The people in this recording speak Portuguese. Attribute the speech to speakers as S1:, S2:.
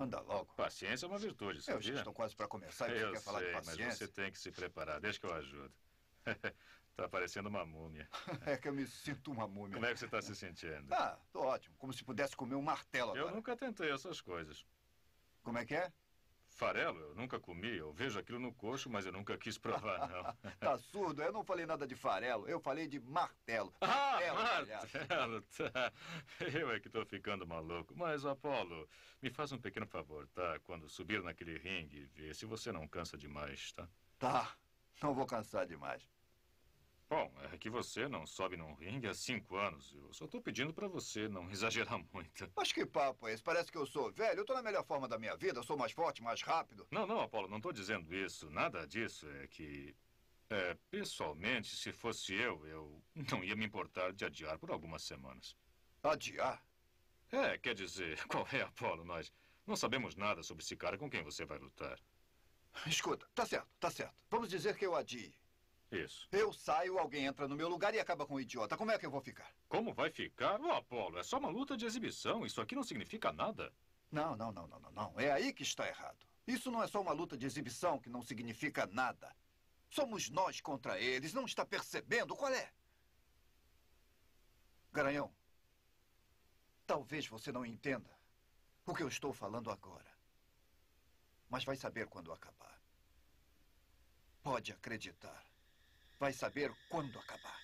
S1: Anda logo.
S2: Paciência é uma virtude,
S1: Eu já
S2: sabia?
S1: estou quase para começar e você
S2: Eu
S1: quer falar de
S2: sei, mas
S1: paciência.
S2: você tem que se preparar. Deixa que eu ajudo. tá parecendo uma múmia.
S1: É que eu me sinto uma múmia.
S2: Como é que você está se sentindo?
S1: Ah, tô ótimo. Como se pudesse comer um martelo
S2: Eu
S1: agora.
S2: nunca tentei essas coisas.
S1: Como é que é?
S2: Farelo, eu nunca comi. Eu vejo aquilo no coxo, mas eu nunca quis provar, não.
S1: Tá surdo? Eu não falei nada de farelo. Eu falei de martelo.
S2: Ah,
S1: martelo, palhaço.
S2: Tá. Eu é que tô ficando maluco. Mas, Apolo, me faz um pequeno favor, tá? Quando subir naquele ringue, vê se você não cansa demais, tá?
S1: Tá. Não vou cansar demais.
S2: Bom, é que você não sobe num ringue há cinco anos. Eu só tô pedindo pra você não exagerar muito.
S1: Mas que papo é esse? Parece que eu sou velho. Eu tô na melhor forma da minha vida. Eu sou mais forte, mais rápido.
S2: Não, não, Apolo, não tô dizendo isso. Nada disso. É que. É, pessoalmente, se fosse eu, eu não ia me importar de adiar por algumas semanas.
S1: Adiar?
S2: É, quer dizer, qual é, Apolo? Nós não sabemos nada sobre esse cara com quem você vai lutar.
S1: Escuta, tá certo, tá certo. Vamos dizer que eu adie.
S2: Isso.
S1: Eu saio, alguém entra no meu lugar e acaba com o idiota. Como é que eu vou ficar?
S2: Como vai ficar? Ô, Apolo, é só uma luta de exibição. Isso aqui não significa nada.
S1: Não, não, não, não, não, não. É aí que está errado. Isso não é só uma luta de exibição que não significa nada. Somos nós contra eles. Não está percebendo qual é? Garanhão, talvez você não entenda o que eu estou falando agora. Mas vai saber quando acabar. Pode acreditar. Vai saber quando acabar.